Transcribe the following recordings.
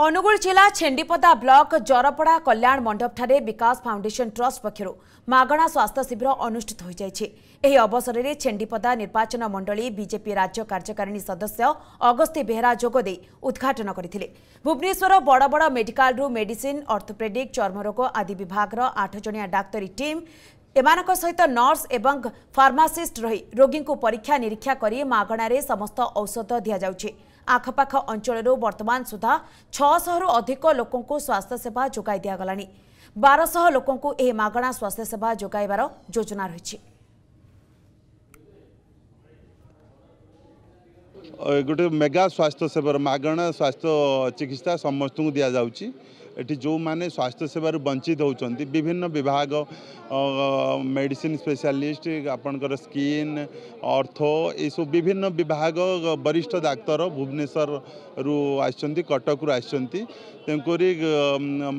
ଅନୁଗୁଳ ଜିଲ୍ଲା ଛେଣ୍ଡିପଦା ବ୍ଲକ ଜରପଡ଼ା କଲ୍ୟାଣ ମଣ୍ଡପଠାରେ ବିକାଶ ଫାଉଣ୍ଡେସନ ଟ୍ରଷ୍ଟ ପକ୍ଷରୁ ମାଗଣା ସ୍ୱାସ୍ଥ୍ୟ ଶିବିର ଅନୁଷ୍ଠିତ ହୋଇଯାଇଛି। ଏହି ଅବସରରେ ଛେଣ୍ଡିପଦା ନିର୍ବାଚନ ମଣ୍ଡଳୀ ବିଜେପି ରାଜ୍ୟ କାର୍ଯ୍ୟକାରିଣୀ ସଦସ୍ୟ ଅଗସ୍ତି ବେହେରା ଯୋଗଦେଇ ଉଦ୍ଘାଟନ କରିଥିଲେ। ଭୁବନେଶ୍ୱର ବଡ଼ ବଡ଼ ମେଡିକାଲରୁ ମେଡିସିନ ଅର୍ଥୋପେଡିକ୍ ଚର୍ମରୋଗ ଆଦି ବିଭାଗର ଆଠ ଜଣିଆ ଡାକ୍ତରୀ ଟିମ୍ ଏମାନଙ୍କ ସହିତ ନର୍ସ ଏବଂ ଫାର୍ମାସିଷ୍ଟ ରହି ରୋଗୀଙ୍କୁ ପରୀକ୍ଷା ନିରୀକ୍ଷା କରି ମାଗଣାରେ ସମସ୍ତ ଔଷଧ ଦିଆଯାଉଛି। ଆଖପାଖ ଅଞ୍ଚଳରୁ ବର୍ତ୍ତମାନ ସୁଦ୍ଧା ଛଅଶହରୁ ଅଧିକ ଲୋକଙ୍କୁ ସ୍ୱାସ୍ଥ୍ୟସେବା ଯୋଗାଇ ଦିଆଗଲାଣି। ବାରଶହ ଲୋକଙ୍କୁ ଏହି ମାଗଣା ସ୍ୱାସ୍ଥ୍ୟସେବା ଯୋଗାଇବାର ଯୋଜନା ରହିଛି। ଗୋଟେ ମେଗା ସ୍ୱାସ୍ଥ୍ୟ ସେବାର ମାଗଣା ସ୍ୱାସ୍ଥ୍ୟ ଚିକିତ୍ସା ସମସ୍ତଙ୍କୁ ଦିଆଯାଉଛି। ଏଠି ଯେଉଁମାନେ ସ୍ୱାସ୍ଥ୍ୟ ସେବାରୁ ବଞ୍ଚିତ ହେଉଛନ୍ତି ବିଭିନ୍ନ ବିଭାଗ ମେଡ଼ିସିନ ସ୍ପେଶାଲିଷ୍ଟ ଆପଣଙ୍କର ସ୍କିନ୍ ଅର୍ଥୋ ଏସବୁ ବିଭିନ୍ନ ବିଭାଗ ବରିଷ୍ଠ ଡାକ୍ତର ଭୁବନେଶ୍ୱରରୁ ଆସିଛନ୍ତି କଟକରୁ ଆସିଛନ୍ତି ତେଣୁକରି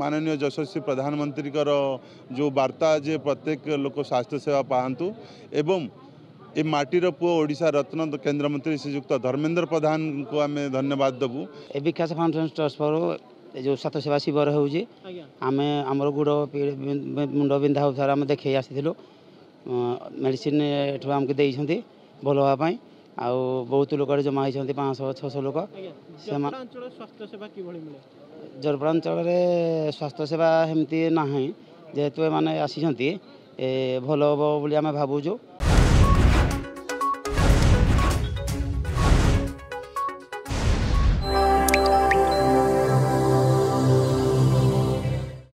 ମାନନୀୟ ଯଶସ୍ୱୀ ପ୍ରଧାନମନ୍ତ୍ରୀଙ୍କର ଯେଉଁ ବାର୍ତ୍ତା ଯେ ପ୍ରତ୍ୟେକ ଲୋକ ସ୍ୱାସ୍ଥ୍ୟ ସେବା ପାଆନ୍ତୁ ଏବଂ ଏ ମାଟିର ପୁଅ ଓଡ଼ିଶା ରତ୍ନ କେନ୍ଦ୍ରମନ୍ତ୍ରୀ ଶ୍ରୀଯୁକ୍ତ ଧର୍ମେନ୍ଦ୍ର ପ୍ରଧାନଙ୍କୁ ଆମେ ଧନ୍ୟବାଦ ଦେବୁ ଏ ବିକାଶ ଫାଉଣ୍ଡେସନ ଟ୍ରଷ୍ଟ ପକ୍ଷରୁ ଏ ଯେଉଁ ସ୍ୱାସ୍ଥ୍ୟସେବା ଶିବିର ହେଉଛି ଆମେ ଆମର ଗୋଡ଼ ପି- ବି- ମୁଣ୍ଡ ବିନ୍ଧା ହେଉଥିବାରୁ ଆମେ ଦେଖେଇ ଆସିଥିଲୁ। ମେଡ଼ିସିନ ଏଠୁ ଆମକୁ ଦେଇଛନ୍ତି ଭଲ ହେବା ପାଇଁ। ଆଉ ବହୁତ ଲୋକ ଏଠି ଜମା ହେଇଛନ୍ତି ପାଞ୍ଚଶହ ଛଅଶହ ଲୋକ। ସେମାନେ ଅଞ୍ଚଳ ସ୍ୱାସ୍ଥ୍ୟ ସେବା କିଭଳି ମିଳେ? ଜରପଡ଼ା ଅଞ୍ଚଳରେ ସ୍ୱାସ୍ଥ୍ୟସେବା ସେମିତି ନାହିଁ। ଯେହେତୁ ଏମାନେ ଆସିଛନ୍ତି ଏ ଭଲ ହେବ ବୋଲି ଆମେ ଭାବୁଛୁ।